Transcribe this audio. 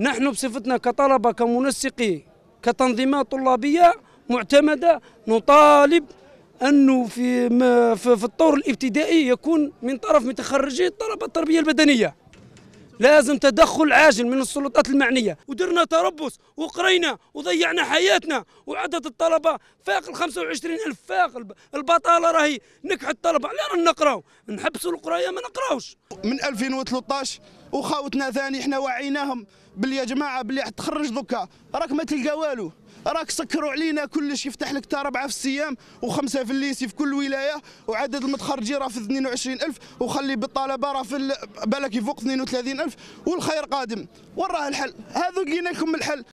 نحن بصفتنا كطلبة كمنسقي كتنظيمات طلابية معتمدة نطالب أنه في في الطور الابتدائي يكون من طرف متخرجي طلبة التربية البدنية. لازم تدخل عاجل من السلطات المعنية. ودرنا تربص وقرينا وضيعنا حياتنا وعدد الطلبة فاق ال 25 ألف فاق الب- البطالة راهي نكحت الطلبة. على نقراو نحبسوا القراية ما نقراوش. من 2013 وخاوتنا ثاني إحنا وعيناهم باللي يا جماعة باللي تخرج دوكا. راك ما تلقى والو. راك سكروا علينا كلش يفتح لك تا أربعة في الصيام وخمسة في الليسي في كل ولاية وعدد المتخرجين راه في 22000 وخلي بالطلبة راه في ال- بالك يفوق 32000 والخير قادم. وين راه الحل؟ هذا لقينا لكم الحل.